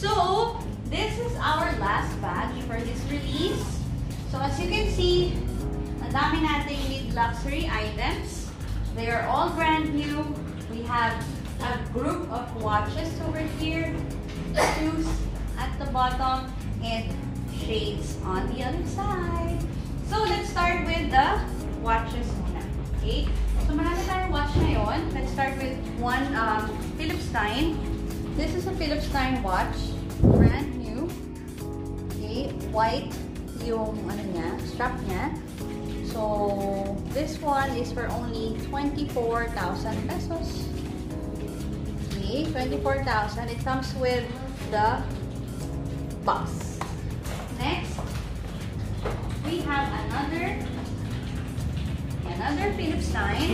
So, this is our last batch for this release. So, as you can see, ang dami mid-luxury items. They are all brand new. We have a group of watches over here, shoes at the bottom, and shades on the other side. So, let's start with the watches muna. Okay? So, marami tayong watch ngayon. Let's start with one um, Philips Stein. This is a Philips Stein watch. Brand new. Okay? White yung ano niya, strap niya. So, this one is for only 24,000 pesos. Okay, 24,000. It comes with the box. Next, we have another another Philips Stein.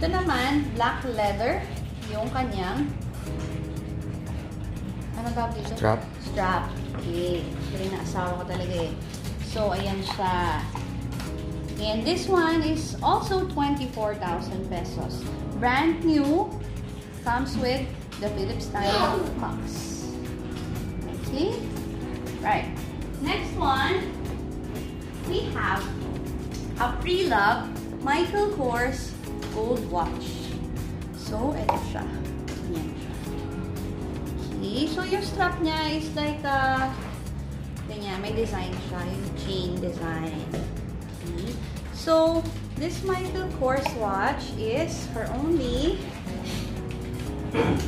Ito naman, black leather. Yung kanyang tawag dito? Strap. Strap. Okay. Ito yung naasawa ko talaga eh. So, ayan siya. And this one is also 24,000 pesos. Brand new. Comes with the Philips Stein box. Okay. Right. Next one, we have a pre-love Michael Kors gold watch. So, ito siya. Ayan siya. Okay. So, yung strap niya is like a ganyan, may design siya. Yung chain design. Okay. So, this Michael Kors watch is for only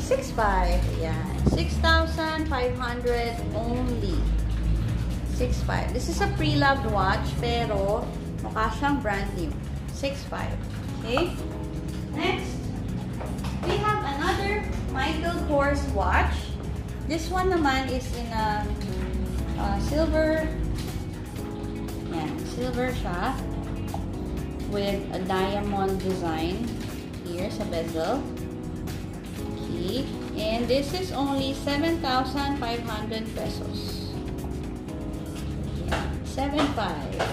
6.5. Ayan. 6,500 only. 6.5. This is a pre-loved watch, pero mukha siyang brand new. 6.5. Okay? Next, we have another Michael Kors watch. This one naman is in a uh, silver. Yan, silver siya. With a diamond design here sa bezel. Okay. And this is only 7,500 pesos. Yeah, 7,500.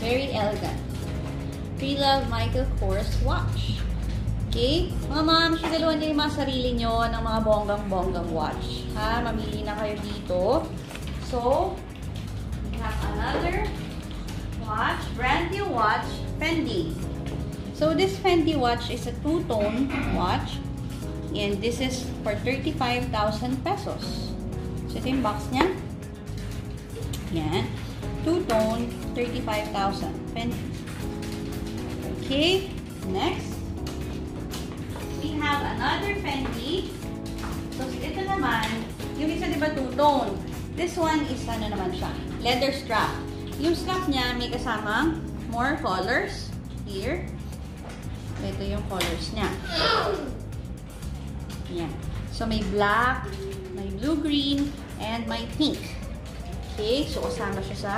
Very elegant. Pre-love Michael Kors watch. Okay? Mga ma'am, sigaluan niyo yung mga sarili nyo ng mga bonggang-bonggang watch. Ha? Mamili na kayo dito. So, we have another watch. Brand new watch. Fendi. So, this Fendi watch is a two-tone watch. And this is for 35,000 pesos. So, ito yung box niya. Yan. Two-tone, 35,000. Fendi. Okay. Next. Fendi. So, ito naman, yung isa di ba two-tone? This one is ano naman siya? Leather strap. Yung strap niya may kasamang more colors. Here. Ito yung colors niya. Yan. So, may black, may blue-green, and may pink. Okay, so kasama siya sa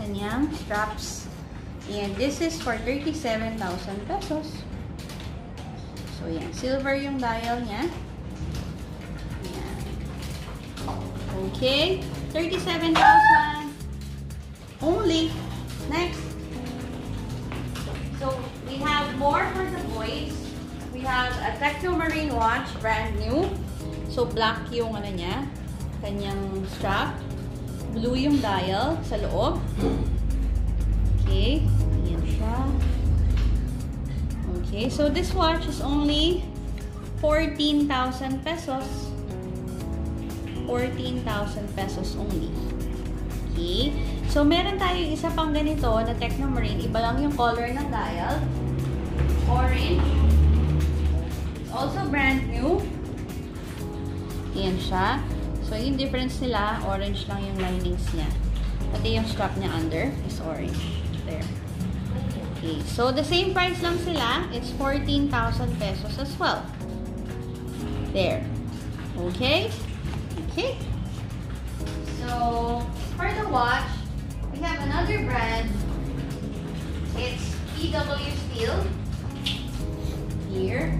kanyang straps. And this is for 37,000 pesos. So, yan. Silver yung dial niya. Yan. Okay. 37,000. Only. Next. So, we have more for the boys. We have a Techno Marine watch, brand new. So, black yung ano niya. Kanyang strap. Blue yung dial sa loob. Okay. Ayan siya. Okay, so this watch is only 14,000 pesos. 14,000 pesos only. Okay. So, meron tayo isa pang ganito na Technomarine. Iba lang yung color ng dial. Orange. Also brand new. Ayan siya. So, yung difference nila, orange lang yung linings niya. Pati yung strap niya under is orange. There. Okay. So, the same price lang sila. It's 14,000 pesos as well. There. Okay? Okay. So, for the watch, we have another brand. It's TW Steel. Here.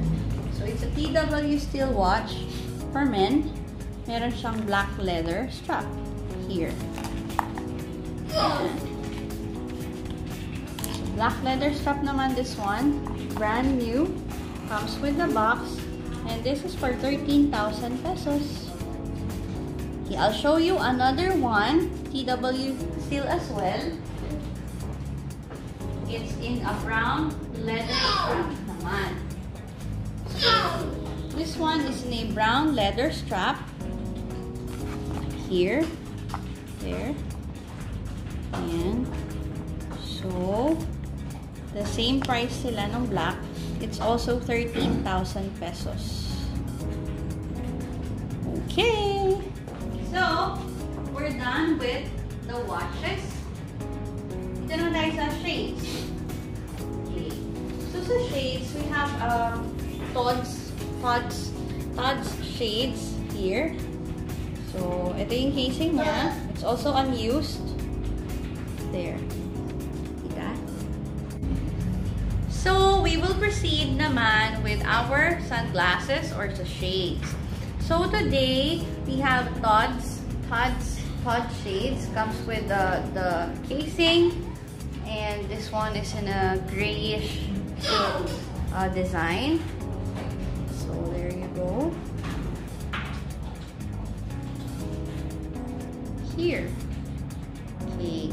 So, it's a TW Steel watch for men. Meron siyang black leather strap. Here. Black leather strap naman this one. Brand new. Comes with the box. And this is for 13,000 pesos. Okay, I'll show you another one, TW seal as well. It's in a brown leather strap naman. So, this one is in a brown leather strap. Here. There. And, so, the same price sila ng black. It's also 13,000 pesos. Okay. So, we're done with the watches. Ito naman tayo sa shades. Okay. So, sa shades, we have um, Todd's, Todd's, Todd's shades here. So, ito yung casing niya. It's also unused. There. Proceed naman with our sunglasses or sa shades. So, today, we have Todd's, Todd's, Todd shades. Comes with the, the casing. And this one is in a grayish uh, design. So, there you go. Here. Okay.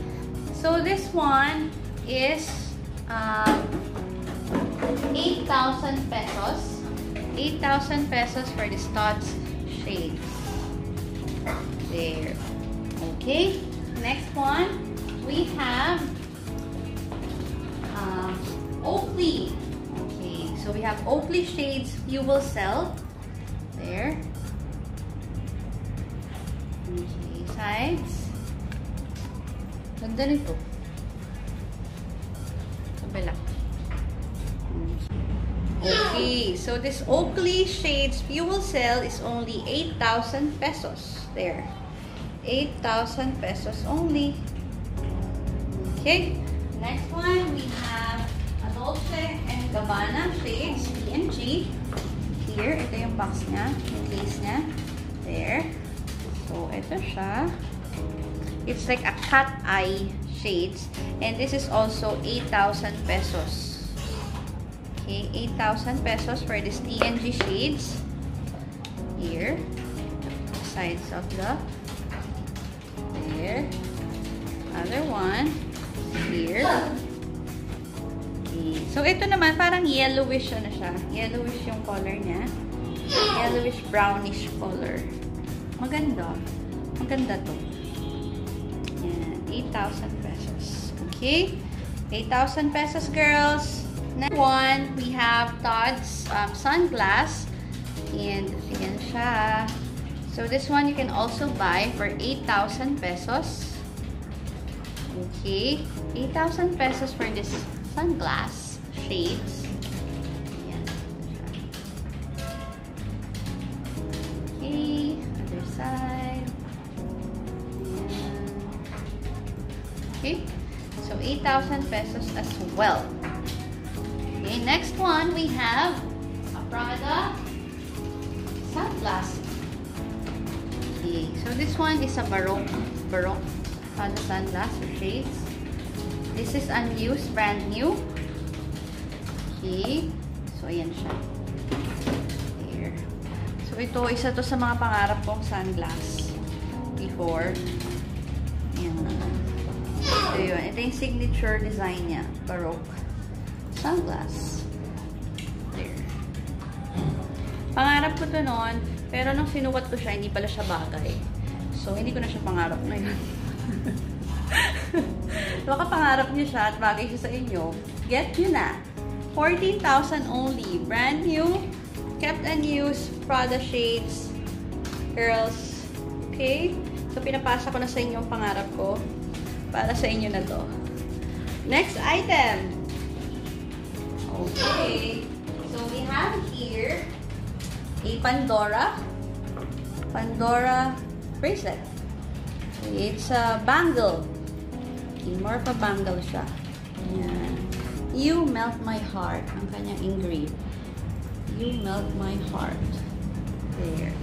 So, this one is um, 8,000 pesos. 8,000 pesos for the Stotts shades. There. Okay. Next one, we have um, Oakley. Okay. So, we have Oakley shades you will sell. There. Okay. Sides. Ganda nito. Kabila. Okay, so this Oakley Shades fuel cell is only 8,000 pesos. There. 8,000 pesos only. Okay, next one we have Dolce and Gabbana Shades PNG. Here, ito yung box niya, yung case niya. There. So, ito siya. It's like a cat eye shades. And this is also 8,000 pesos. Okay, 8,000 pesos for this TNG shades. Here. Sides of the there. Other one. Here. Okay. So, ito naman, parang yellowish na siya. Yellowish yung color niya. Yellowish brownish color. Maganda. Maganda to. Yan. 8,000 pesos. Okay? 8,000 pesos, girls. Next one, we have Todd's um, sunglass. And, ayan siya. So, this one you can also buy for 8,000 pesos. Okay. 8,000 pesos for this sunglass shades. Okay. Other side. Okay. So, 8,000 pesos as well. Next one, we have a Prada sunglass. Okay, so this one is a Baroque, Baroque Prada sunglass or shades. This is unused, brand new. Okay, so ayan siya. Here. So ito, isa to sa mga pangarap kong sunglass before. Ayan. Ito yun. Ito yung signature design niya, Baroque sunglass. There. Pangarap ko to noon, pero nung sinukat ko siya, hindi pala siya bagay. So, hindi ko na siya pangarap ngayon. Baka pangarap niyo siya at bagay siya sa inyo, get nyo na. 14,000 only. Brand new, kept and used, Prada shades, girls. Okay? So, pinapasa ko na sa inyo ang pangarap ko. Para sa inyo na to. Next item. Okay. So, we have here a Pandora. Pandora bracelet. It's a bangle. Okay, more of a bangle siya. Ayan. You melt my heart. Ang kanyang engrave. You melt my heart. There.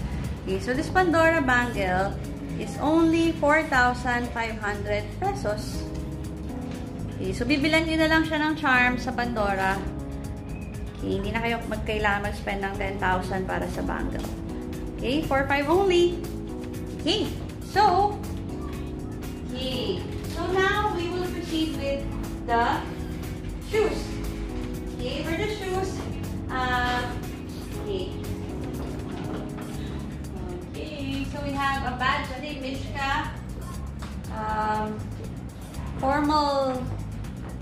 Okay, so this Pandora bangle is only 4,500 pesos. Okay, so bibilan nyo na lang siya ng charm sa Pandora. Okay, hindi na kayo magkailangan mag-spend ng 10,000 para sa bangle. Okay, 4,500 only. Okay. So, okay. So now we will proceed with the shoes. Okay, for the shoes, uh, okay. So we have a badge, I think, Mishka. Um, formal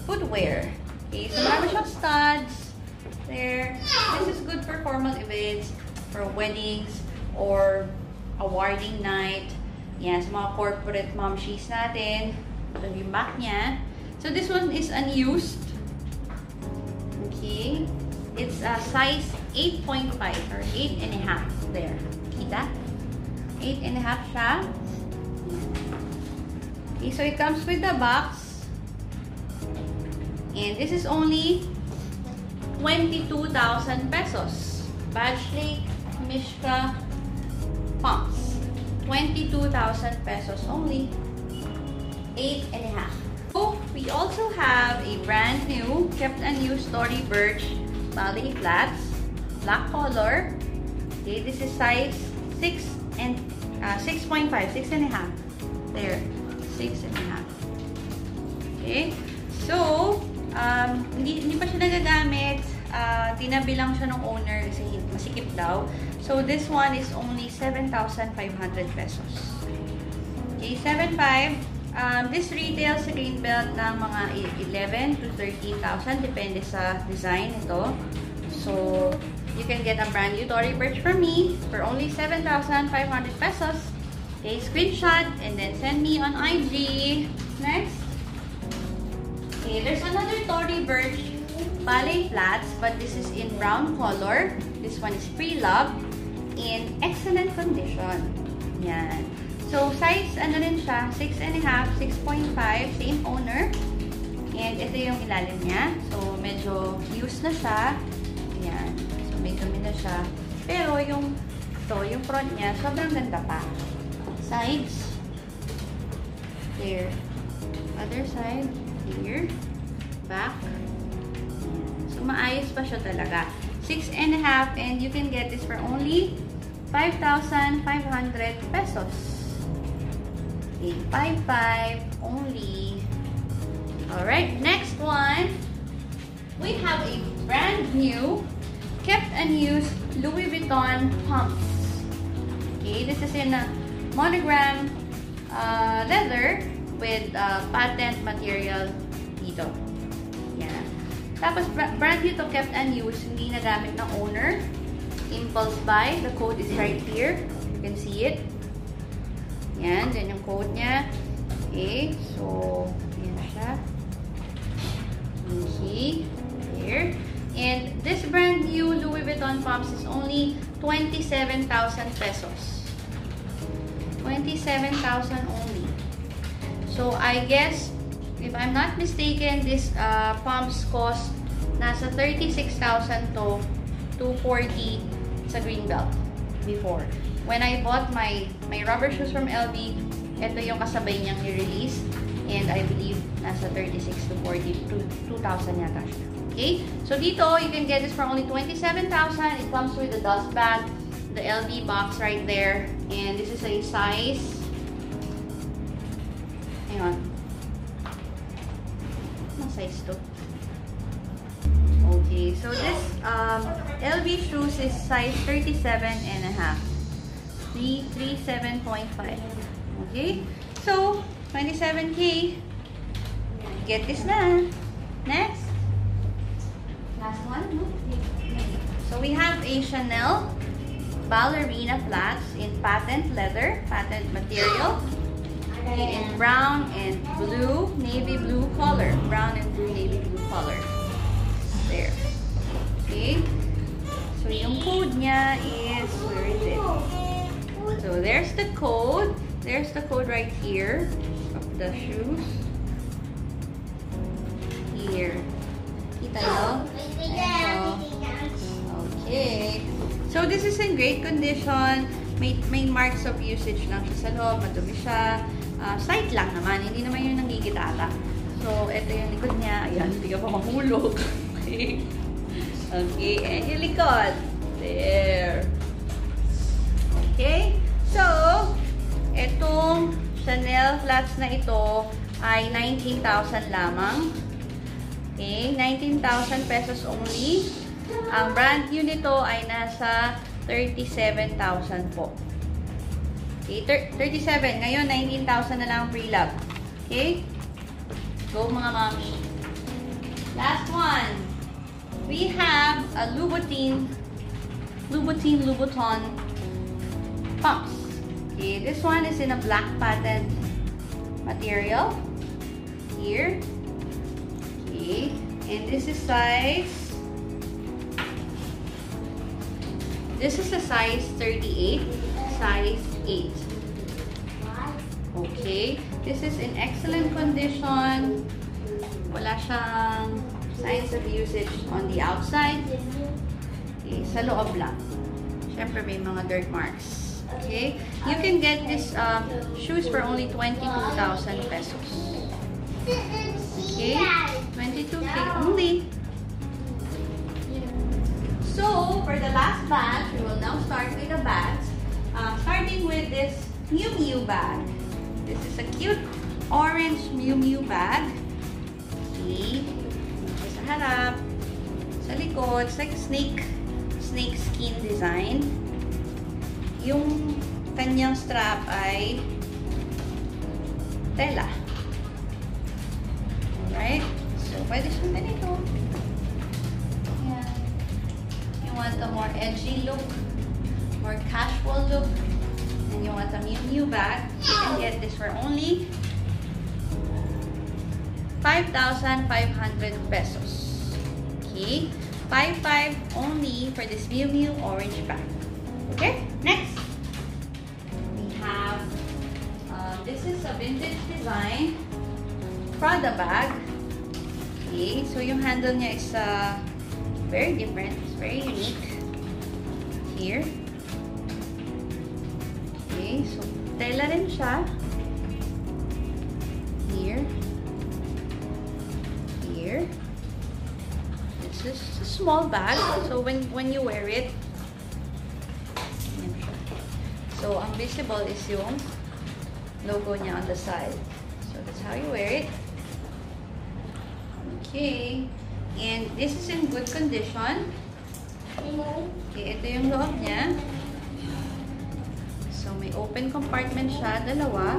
footwear. Okay, so marami siyang studs there. This is good for formal events, for weddings, or awarding night. Yan, sa mga corporate mom shoes natin. Ito yung back niya. So this one is unused. Okay. It's a size 8.5 or 8 and a half. There. Kita? 8 and a half siya. Okay, so it comes with the box. And this is only 22,000 pesos. Badge Lake, Mishka, pumps. 22,000 pesos only. 8 and a half. So, we also have a brand new, kept and new Story Birch Ballet Flats. Black color. Okay, this is size 6 and uh, 6.5, 6 and a half. There, 6 and a half. Okay, so, um, hindi, hindi pa siya nagagamit. Uh, tinabi lang siya ng owner kasi masikip daw. So, this one is only 7,500 pesos. Okay, 7,500. Um, this retails sa Greenbelt ng mga 11 to 13,000 depende sa design ito. So, you can get a brand new Tory Birch from me for only 7,500 pesos. Okay, screenshot and then send me on IG. Next. Okay, there's another Tory Birch ballet flats, but this is in brown color. This one is pre-loved in excellent condition. Yan. So, size, ano rin siya, 6.5, 6.5, same owner. And ito yung ilalim niya. So, medyo used na siya. Ayan. So, may dumi na siya. Pero, yung, ito, yung front niya, sobrang ganda pa. Sides. There. Other side. Here. Back. Maayos pa siya talaga. 6.5 and you can get this for only 5,500 pesos. Okay, 5.5 only. Alright, next one. We have a brand new, kept and used Louis Vuitton pumps. Okay, this is in a monogram uh, leather with uh, patent material. Tapos, brand new to kept and used, hindi nagamit ng owner. Impulse buy. The code is right here. You can see it. Yan, yan yung code niya. Okay, so, yan siya. Okay, here. And this brand new Louis Vuitton pumps is only 27,000 pesos. 27,000 only. So, I guess, if I'm not mistaken, this uh, pumps cost nasa 36,000 to 240 sa Greenbelt before when I bought my my rubber shoes from LV, ito yung kasabay niyang i-release. And I believe nasa 36 to 40 to 2,000 yata siya. Okay? So dito, you can get this for only 27,000. It comes with the dust bag, the LV box right there. And this is a size Hang on. So this um, LV shoes is size 37 and a half. 337.5. Okay? So, 27K. Get this na. Next. Last one. So, we have a Chanel ballerina flats in patent leather, patent material. In brown and blue, navy blue color. Brown and blue, navy blue color. There. Okay. So, yung code niya is, where is it? So there's the code. There's the code right here of the shoes. Here. Kita nyo? Okay. So this is in great condition. May, may marks of usage lang siya sa loob. Madumi siya. Uh, sight lang naman. Hindi naman yung nanggigitata. So, ito yung likod niya. Ayan, hindi ka pa mahulog. okay. Okay. And yung. There. Okay. So, ito itong Chanel flats na ito ay 19,000 lamang. Okay, 19,000 pesos only. Ang brand new nito ay nasa 37,000 po. Okay, 37. Ngayon, 19,000 na lang pre-love. Okay? Go mga mommy. Last one. We have a Louboutin, Louboutin Louboutin pumps. Okay, this one is in a black padded material. Here. Okay, and this is size This is a size 38, size 8. Okay. This is in excellent condition. Wala siyang signs of usage on the outside. Okay. Sa loob lang. Siyempre may mga dirt marks. Okay. You can get this um, shoes for only 22,000 pesos. Okay. 22k only. So, for the last batch, we will now start with the bags. Uh, starting with this Miu Miu bag. This is a cute orange Miu Miu bag. See? Sa harap. Sa likod, it's like snake, snake skin design. Yung kanyang strap ay tela. Alright? So, pwede siyang ganito. Yan. You want a more edgy look, more casual look, and you want a Miu Miu bag, you can get this for only 5,500 pesos. Okay? 5,500 only for this Miu Miu orange bag. Okay? Next, we have, uh, this is a vintage design Prada bag. Okay? So, yung handle niya is uh, very different. It's very unique. Here. Okay, so tela rin siya. Small bag. So when when you wear it. So ang visible is yung logo niya on the side. So that's how you wear it. Okay. And this is in good condition. Okay, ito yung loob niya. So, may open compartment siya, dalawa.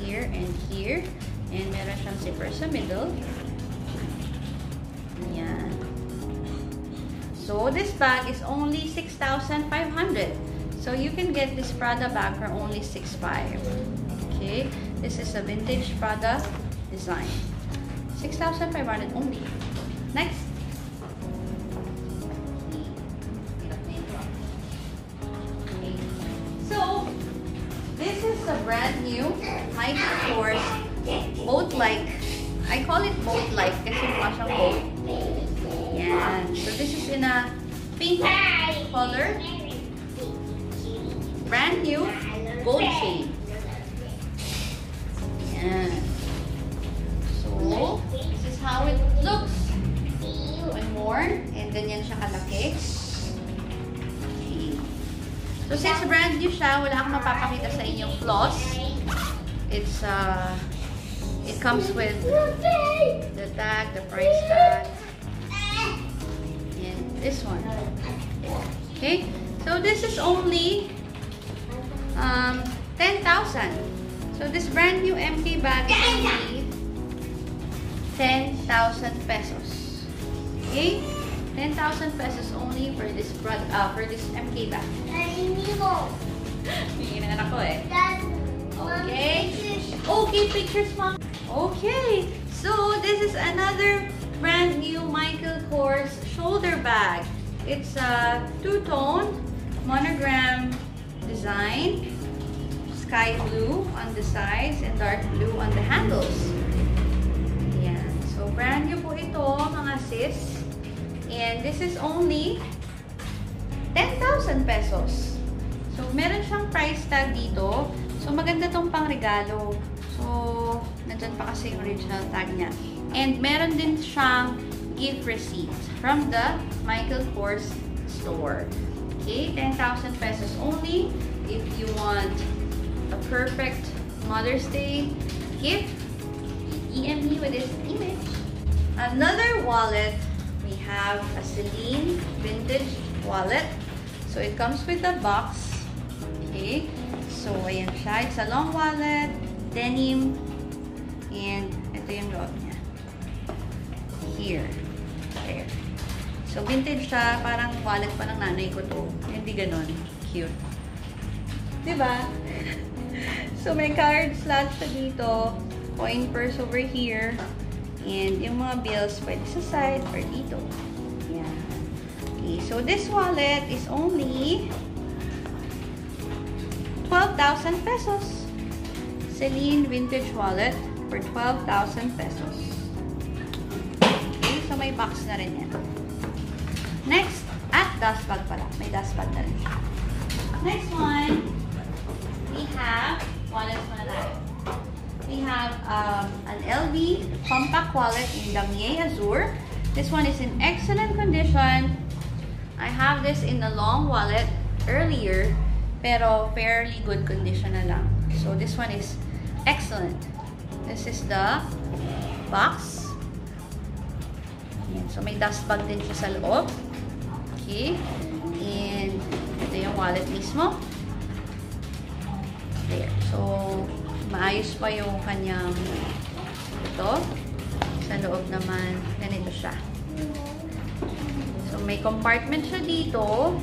Here and here. And meron siyang zipper sa middle. So, this bag is only 6,500. So, you can get this Prada bag for only 6,500. Okay? This is a vintage Prada design. 6,500 only. Next. Bag. Tingin na ako eh. Okay. Okay, pictures mom. Okay. So, this is another brand new Michael Kors shoulder bag. It's a two-tone monogram design. Sky blue on the sides and dark blue on the handles. Yan. So, brand new po ito, mga sis. And this is only 10,000 pesos. So, meron siyang price tag dito. So, maganda tong pang regalo. So, nandyan pa kasi yung original tag niya. And meron din siyang gift receipt from the Michael Kors store. Okay, 10,000 pesos only if you want a perfect Mother's Day gift. EM me with this image. Another wallet, we have a Celine vintage wallet. So it comes with a box. Okay. So ayan siya. It's a long wallet, denim, and ito yung loob niya. Here. There. So vintage siya. Parang wallet pa ng nanay ko to. Hindi ganon. Cute. Diba? so may card slot siya dito coin purse over here. And yung mga bills pwede sa side or dito. So this wallet is only 12,000 pesos. Celine Vintage Wallet for 12,000 pesos. Okay, so may box na rin yan. Next, at dust bag pala. May dust bag na rin. Next one, we have wallets na tayo we have um, an LV compact wallet in Damier Azure. This one is in excellent condition. I have this in a long wallet earlier, pero fairly good condition na lang. So this one is excellent. This is the box. Ayan. So may dust bag din siya sa loob. Okay. And ito yung wallet mismo. There. So, maayos pa yung kanyang ito. Sa loob naman, ganito siya. May compartment siya dito.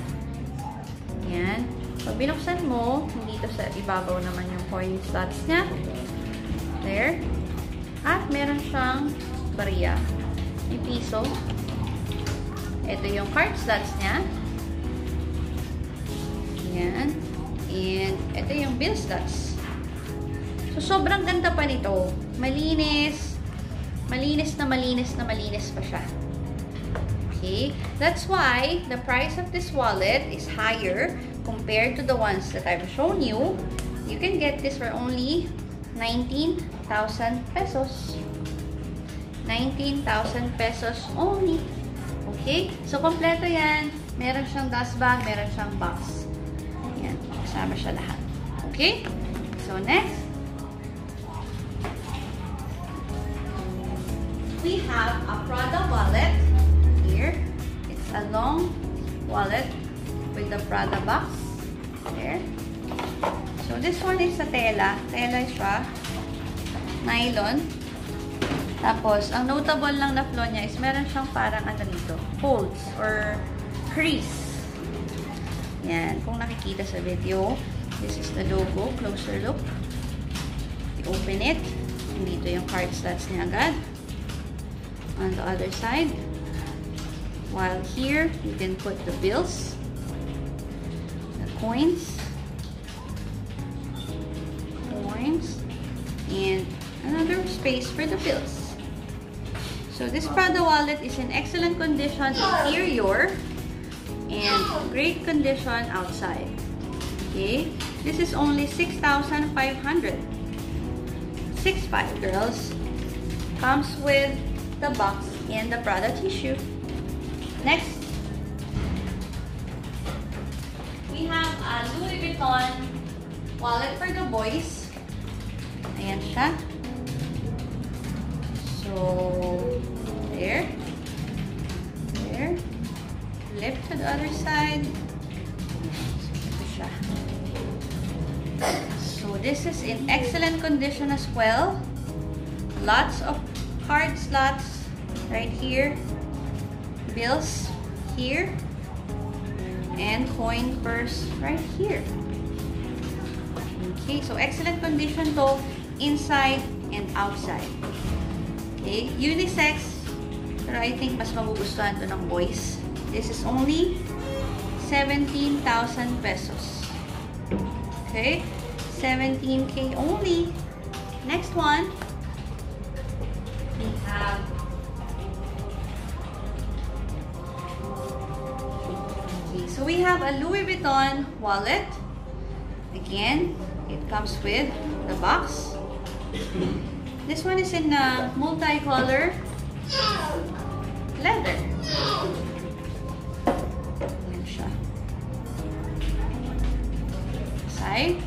Yan. Pag binuksan mo, dito sa ibabaw naman yung coin slots niya. There. At meron siyang bariya. May piso. Ito yung card slots niya. Yan. And ito yung bill slots. So, sobrang ganda pa nito. Malinis. Malinis na malinis na malinis pa siya. Okay? That's why the price of this wallet is higher compared to the ones that I've shown you. You can get this for only 19,000 pesos. 19,000 pesos only. Okay? So, kompleto yan. Meron siyang dust bag, meron siyang box. Yan. Kasama siya lahat. Okay? So, next. we have a Prada wallet a long wallet with the Prada box. There. So, this one is sa tela. Tela siya. Nylon. Tapos, ang notable lang na flow niya is meron siyang parang ano dito, folds or crease. Yan. Kung nakikita sa video, this is the logo. Closer look. Open it. Dito yung card slots niya agad on the other side. While here, you can put the bills, the coins, coins, and another space for the bills. So this Prada wallet is in excellent condition interior and great condition outside. Okay, this is only 6,500. 6.5 girls. Comes with the box and the Prada tissue. Next, we have a Louis Vuitton wallet for the boys. Ayan siya. So, there. There. Flip to the other side. So, this is in excellent condition as well. Lots of card slots right here, bills here, and coin purse right here. Okay, so excellent condition to inside and outside. Okay, unisex, pero I think mas magugustuhan to ng boys. This is only 17,000 pesos. Okay, 17k only. Next one, have a Louis Vuitton wallet. Again, it comes with the box. This one is in a multicolor leather. Ayan siya. Side.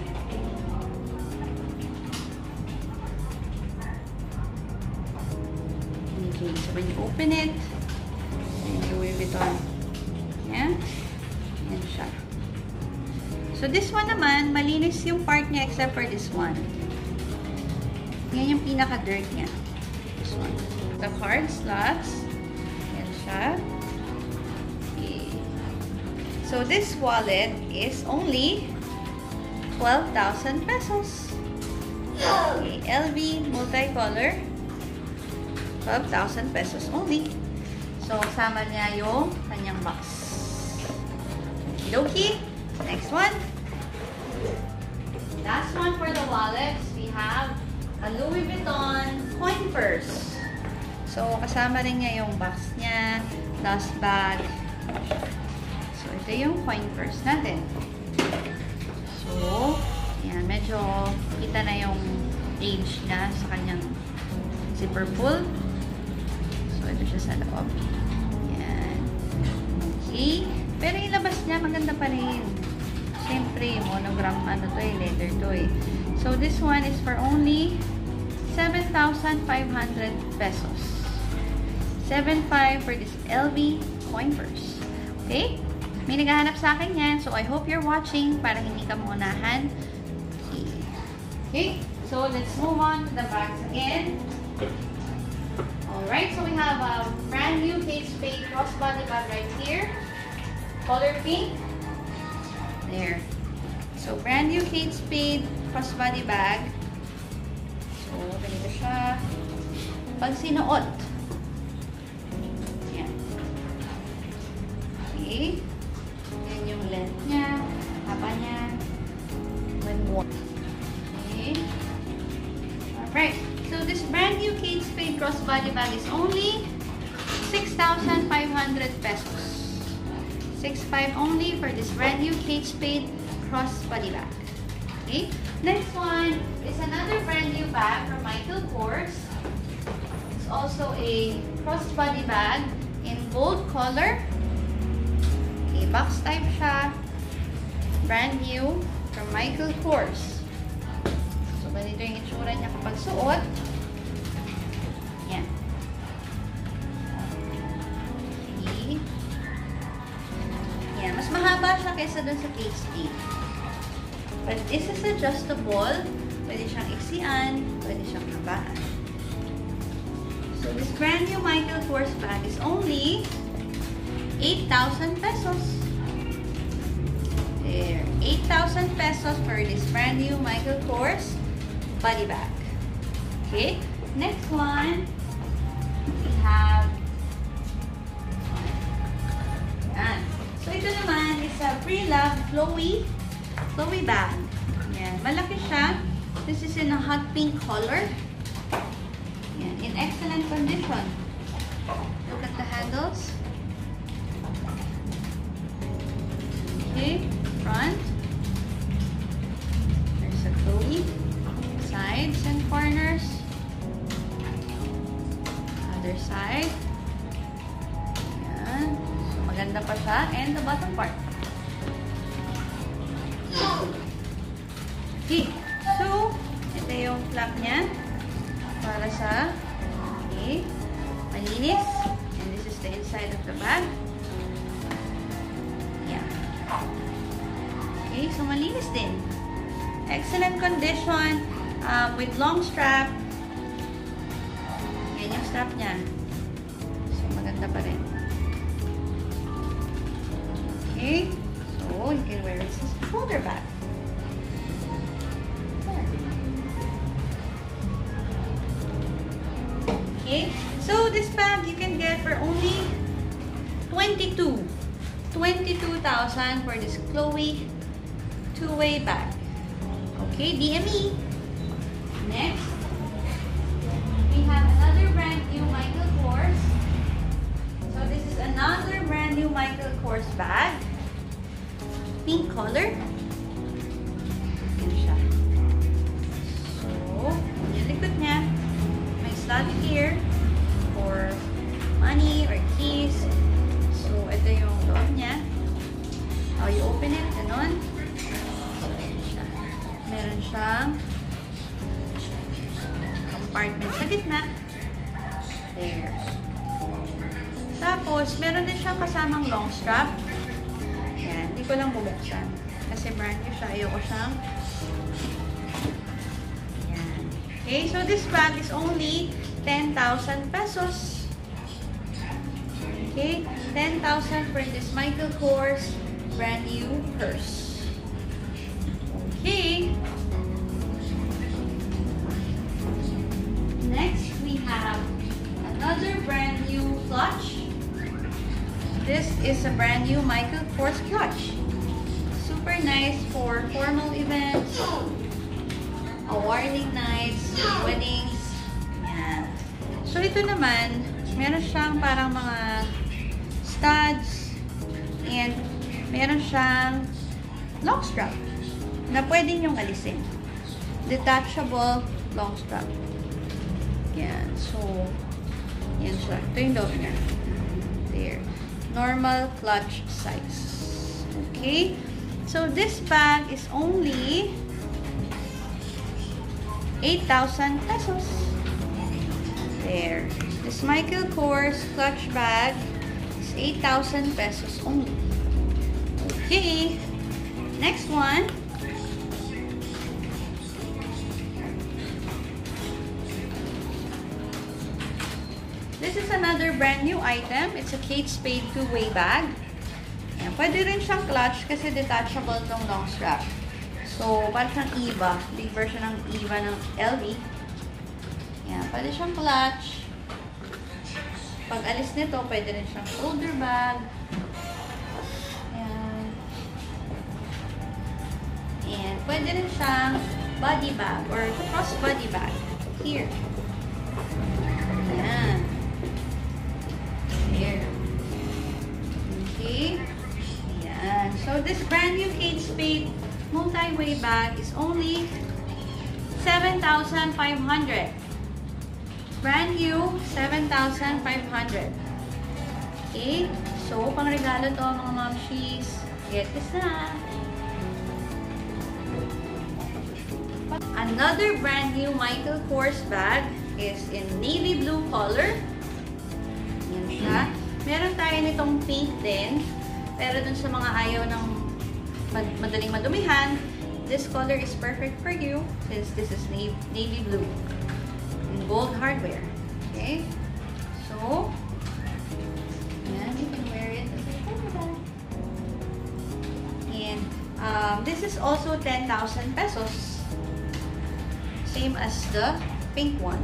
Okay, so when you open it, you wave it on. So, this one naman, malinis yung part niya except for this one. Yan yung pinaka-dirt niya. This one. The card slots. Yan siya. Okay. So, this wallet is only 12,000 pesos. Okay. LV multicolor. 12,000 pesos only. So, kasama niya yung kanyang box. Okie Next one. Last one for the wallets, we have a Louis Vuitton coin purse. So, kasama rin niya yung box niya, dust bag. So, ito yung coin purse natin. So, yan, medyo kita na yung age niya sa kanyang zipper pull. So, ito siya sa loob. Yan. Okay. Pero yung labas niya, maganda pa rin. Siyempre, monogram ano to eh, leather to eh. So, this one is for only 7,500 pesos. 7,500 for this LV coin purse. Okay? May naghahanap sa akin yan. So, I hope you're watching para hindi ka munahan. Okay. Okay? So, let's move on to the bags again. Alright, so we have a brand new Kate Spade crossbody bag right here. Color pink. There. So, brand new Kate Spade crossbody bag. So, ganito siya. Pag sinuot. Yan. Okay. Yan yung length niya. Haba niya. When worn. Okay. Alright. So, this brand new Kate Spade crossbody bag is only 6,500 pesos. 6.5 only for this brand new Kate Spade crossbody bag. Okay. Next one is another brand new bag from Michael Kors. It's also a crossbody bag in gold color. Okay, box type siya. Brand new from Michael Kors. So, ganito yung itsura niya kapag suot. Kaysa dun sa Spade. But this is adjustable. Pwede siyang iksian. Pwede siyang habaan. So, this brand new Michael Kors bag is only 8,000 pesos. There. 8,000 pesos for this brand new Michael Kors body bag. Okay. Next one, we have flowy, flowy bag. Yan. Malaki siya. This is in a hot pink color. Yan. In excellent condition. Look at the handles. Okay. Front. Two-way bag. Okay, DME. Next, we have another brand new Michael Kors. So this is another brand new Michael Kors bag. Pink color. Kasamang long strap. Yan, hindi ko lang bubuksan. Kasi brand new siya. Ayoko siyang yan. Okay, so this bag is only 10,000 pesos. Okay, 10,000 for this Michael Kors brand new purse. Is a brand new Michael Kors clutch. Super nice for formal events, awarding nights, weddings. Yan. So, ito naman, meron siyang parang mga studs and meron siyang long strap na pwede nyong alisin. Detachable long strap. Yan. So, yan siya. Ito yung loob niya. There. Normal clutch size. Okay? So, this bag is only 8,000 pesos. There. This Michael Kors clutch bag is 8,000 pesos only. Okay. Next one. Another brand new item. It's a Kate Spade two-way bag. Ayan. Pwede rin siyang clutch kasi detachable tong long strap. So, parang siyang EVA. Big version ng EVA ng LV. Ayan. Pwede siyang clutch. Pag alis nito, pwede rin siyang shoulder bag. Ayan. And pwede rin siyang body bag or cross body bag. Here. This brand new Kate Spade multi-way bag is only 7,500. Brand new, 7,500. Okay? So, pang regalo to mga momshies. Get this na. Another brand new Michael Kors bag is in navy blue color. Yan siya. Meron tayo nitong pink din. Pero dun sa mga ayaw ng mad madaling madumihan, this color is perfect for you since this is navy, blue in gold hardware. Okay? So, yan, you can wear it as a. And um, this is also 10,000 pesos. Same as the pink one.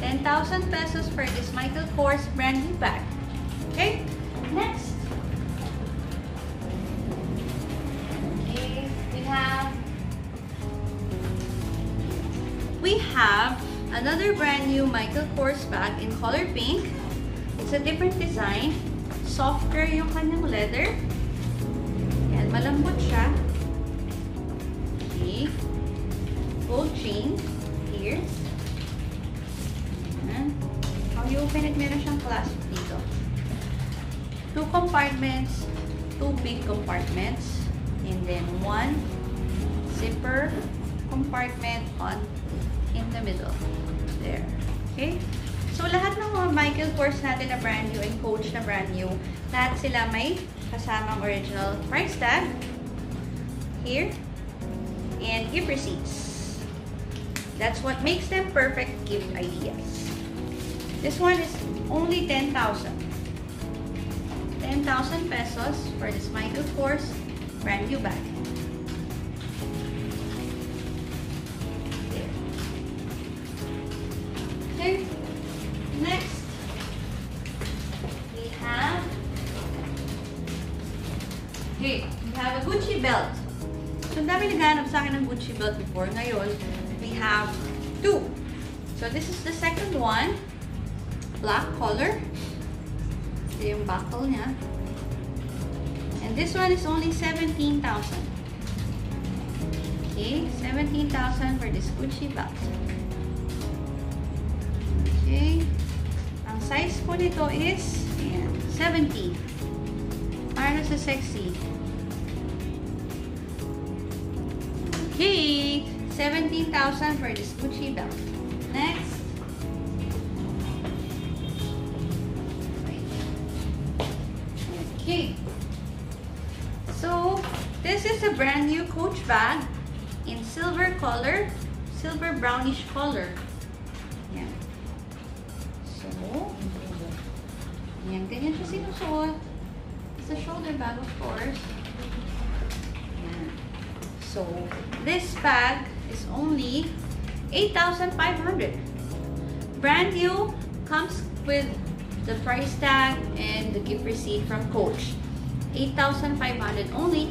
10,000 pesos for this Michael Kors brand bag. Okay? Next. Another brand new Michael Kors bag in color pink. It's a different design. Softer yung kanyang leather. Yan, malambot siya. Okay. Gold chain here. Yan. How you open it, meron siyang clasp dito. Two compartments, two big compartments, and then one zipper compartment on in the middle. There. Okay? So, lahat ng mga Michael Kors natin na brand new and Coach na brand new, lahat sila may kasamang original price tag here and gift receipts. That's what makes them perfect gift ideas. This one is only 10,000. 10,000 pesos for this Michael Kors brand new bag. Belt before. Ngayon, we have two. So, this is the second one. Black color. Ito yung buckle niya. And this one is only 17,000. Okay, 17,000 for this Gucci belt. Okay. Ang size po nito is ayan, 70. Para sa sexy. Okay. 17,000 for this Gucci belt. Next. Okay. So, this is a brand new Coach bag in silver color, silver brownish color. Yan. So, yan, ganyan siya sinusuot. It's a shoulder bag, of course. So, this bag is only 8,500. Brand new, comes with the price tag and the gift receipt from Coach. 8,500 only.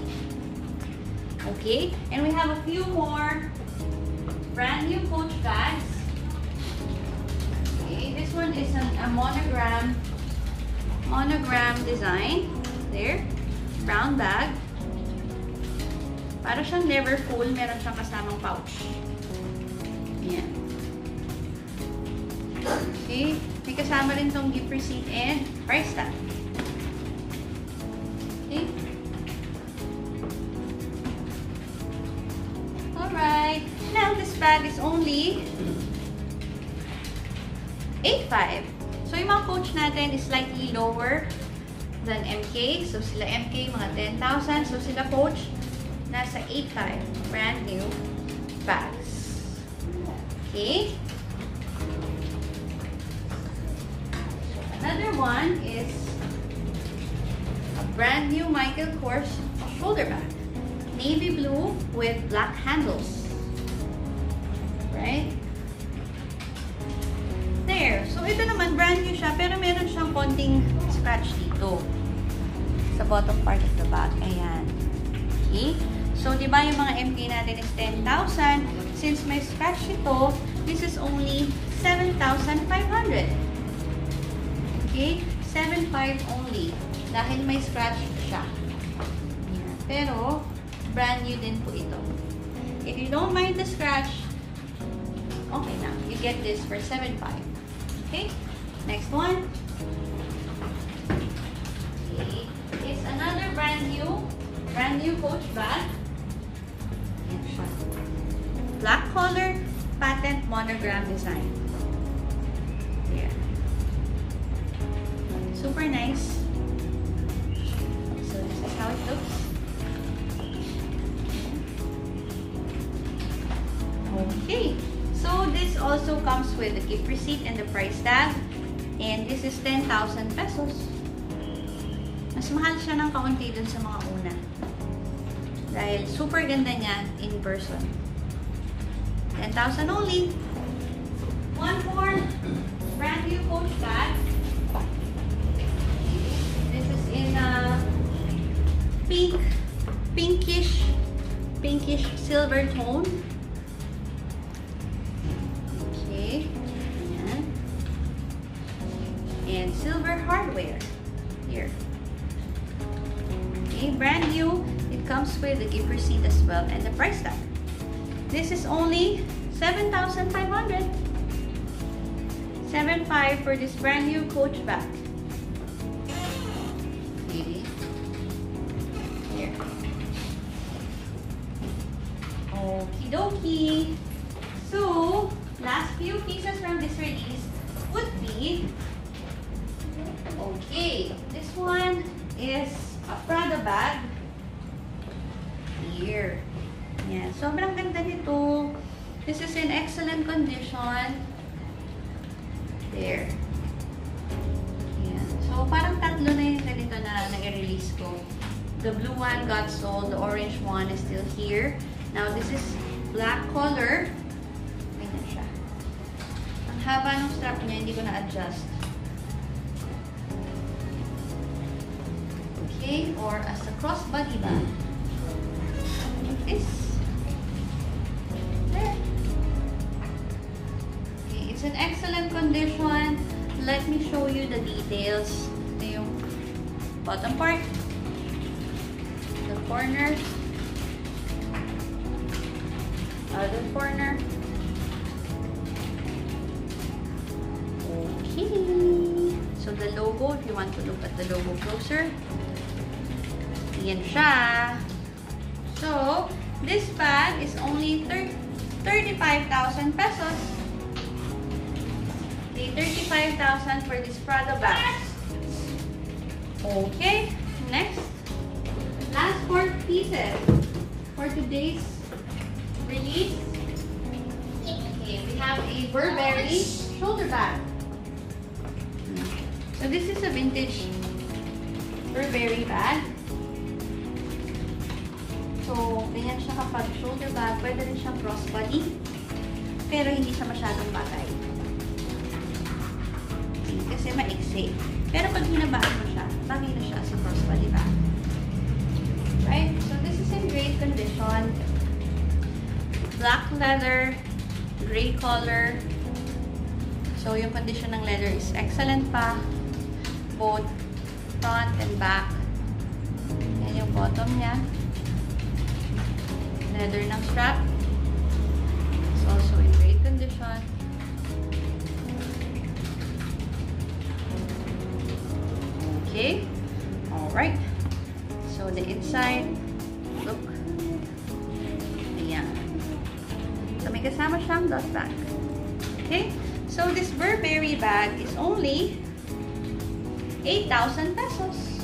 Okay, and we have a few more brand new Coach bags. Okay, this one is an, a monogram monogram design. There, brown bag. Para siyang never full, meron siyang kasamang pouch. Yan. Okay, may kasama rin tong gift receipt and price tag. Okay. Alright. Now, this bag is only 8.5. So, yung mga coach natin is slightly lower than MK. So, sila MK, mga 10,000. So, sila coach, nasa 8.5. Brand new bags. Okay. Another one is a brand new Michael Kors shoulder bag. Navy blue with black handles. Right? There. So, ito naman, brand new siya, pero meron siyang konting scratch dito. Sa bottom part of the bag. Ayan. Okay? So, di ba yung mga MK natin is 10,000. Since may scratch ito, this is only 7,500. Okay? 7,500 only. Dahil may scratch siya. Pero, brand new din po ito. If you don't mind the scratch, okay na. You get this for 7,500. Okay? Next one. Okay. It's another brand new, brand new Coach bag. Black color, patent monogram design. Yeah. Super nice. So this is how it looks. Okay. So this also comes with the gift receipt and the price tag. And this is 10,000 pesos. Mas mahal siya ng kaunti dun sa mga una. Dahil super ganda niya in person. 10,000 only. One more brand new Coach bag. This is in a pink, pinkish, pinkish silver tone. Okay. Ayan. And silver hardware. Here. Okay, brand new. It comes with the gift receipt as well and the price tag. This is only 7,500. 7,500 for this brand new Coach bag. Here. Okie dokie. So, last few pieces from this release would be, okay, this one is a Prada bag. Here. Yan. Sobrang ganda nito. This is in excellent condition. There. Yan. So, parang tatlo na yung ganito na nag-release ko. The blue one got sold. The orange one is still here. Now, this is black color. Ganyan siya. Ang haba ng strap niya, hindi ko na-adjust. Okay? Or as a crossbody bag. Like this. Let me show you the details. Ito yung bottom part. The corners. Other corner. Okay. So the logo, if you want to look at the logo closer. Yan siya. So, this bag is only 35,000 pesos. Okay, 35,000 for this Prada bag. Okay, pieces for today's release. Okay, we have a Burberry shoulder bag. So this is a vintage Burberry bag. So, ganyan siya kapag shoulder bag. Pwede rin siyang crossbody. Pero hindi siya masyadong bagay. Kasi maiksi. Pero pag hinabaan mo siya, na siya sa crossbody bag. Right? So, this is in great condition. Black leather, gray color. So, yung condition ng leather is excellent pa. Both front and back. Yan yung bottom niya. Leather ng strap. It's also in great condition. Okay. Alright. So, the inside, look. Ayan. So, may kasama siyang dot bag. Okay? So, this Burberry bag is only 8,000 pesos.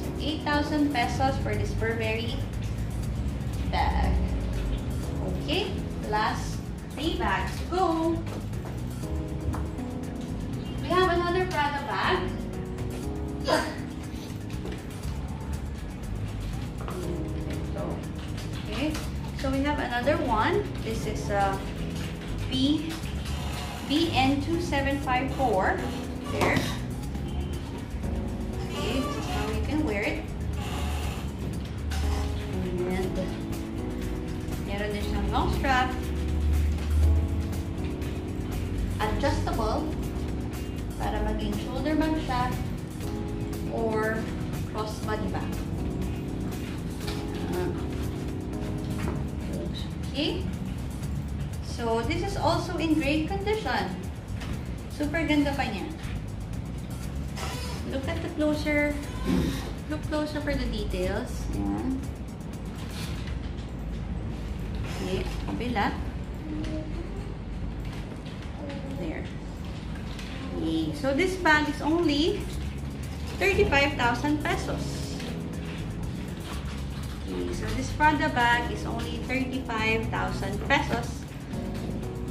So, 8,000 pesos for this Burberry bag. Okay? Last three bags to go. Bag. Okay, so we have another one. This is a B BN2754. There. For the details. Ayan. Okay, kabila. There. Okay. So, this bag is only 35,000 pesos. Okay, so this Prada bag is only 35,000 pesos.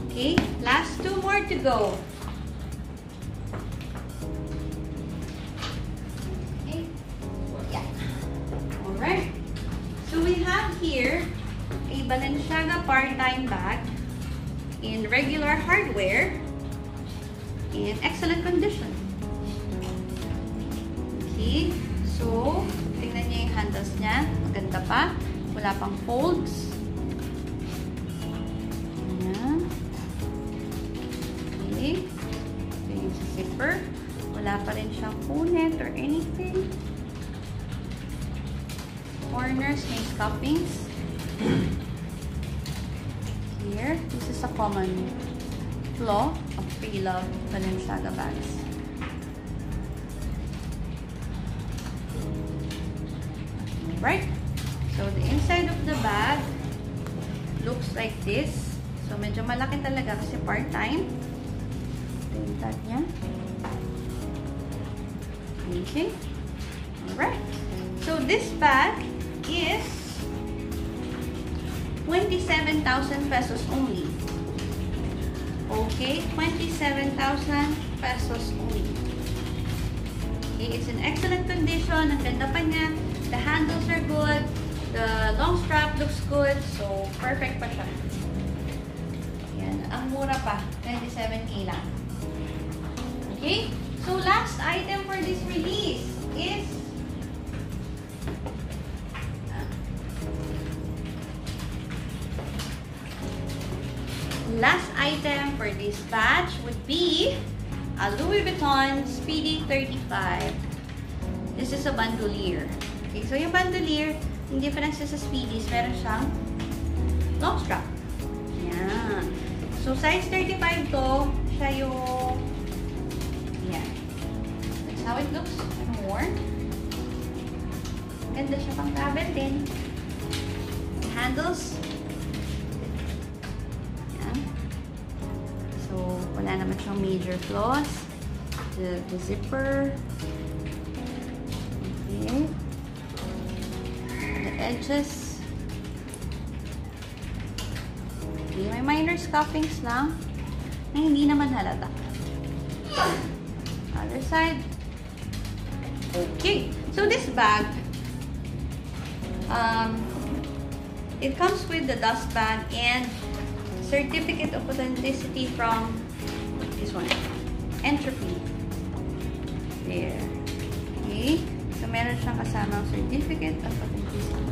Okay, last two more to go. We have here a Balenciaga part-time bag in regular hardware in excellent condition. Okay, so tingnan niyo yung handles niya. Maganda pa. Wala pang folds. Corners may cuffings. Here, this is a common flaw of pre-love Balenciaga bags. Right? So, the inside of the bag looks like this. So, medyo malaki talaga kasi part-time. Ito yung niya. Okay. Alright. So, this bag 27,000 pesos only. Okay, 27,000 pesos only. Okay, it's in excellent condition. Ang ganda pa niya. The handles are good. The long strap looks good. So, perfect pa siya. Yan. Ang mura pa. 27k lang. Okay? So, last item for this release is item for this batch would be a Louis Vuitton Speedy 35. This is a bandolier. Okay, so yung bandolier, yung difference sa Speedies, meron siyang long strap. Yan. So, size 35 to, siya yung yan. That's how it looks when worn. Ganda siya pang travel din. Handles, naman siyang major flaws. The, the zipper. Okay. edges. Okay, may minor scuffings lang na hindi naman halata. Other side. Okay. So this bag, um, it comes with the dust bag and certificate of authenticity from one, Entropy. There. Okay. So meron siyang kasamang certificate of authenticity.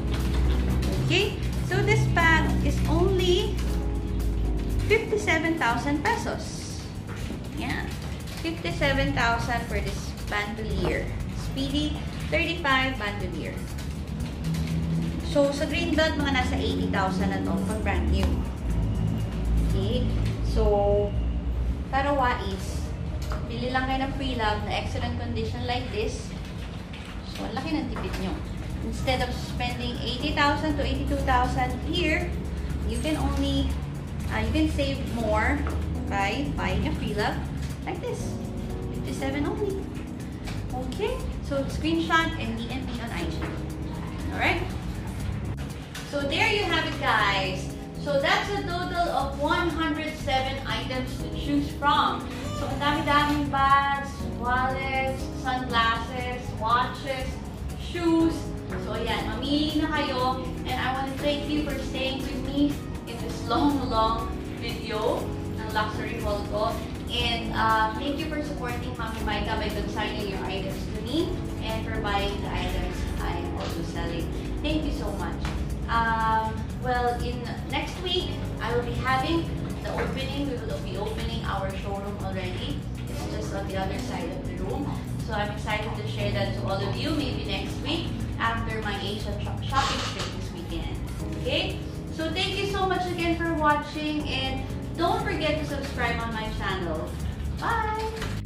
Okay. So this bag is only 57,000 pesos. Yeah. 57,000 for this bandolier. Speedy 35 bandolier. So, sa Green Dot, mga nasa 80,000 na to pag brand new. Okay? So, pero wais, bili lang kayo ng pre-love na excellent condition like this. So, ang laki ng tipid nyo. Instead of spending 80,000 to 82,000 here, you can only, uh, you can save more by buying a pre-love like this. 57 only. Okay? So, screenshot and DM me on IG. Alright? So, there you have it, guys. So, that's a total of 107 items to choose from. So, ang dami-daming bags, wallets, sunglasses, watches, shoes. So, ayan, mamili na kayo. And I want to thank you for staying with me in this long, long video ng luxury haul ko. And uh, thank you for supporting Mami Maika by consigning your items to me and for buying the items I'm also selling. Thank you so much. Um, well, in next week, I will be having the opening. We will be opening our showroom already. It's just on the other side of the room. So I'm excited to share that to all of you maybe next week after my Asia shop shopping trip this weekend. Okay? So thank you so much again for watching and don't forget to subscribe on my channel. Bye!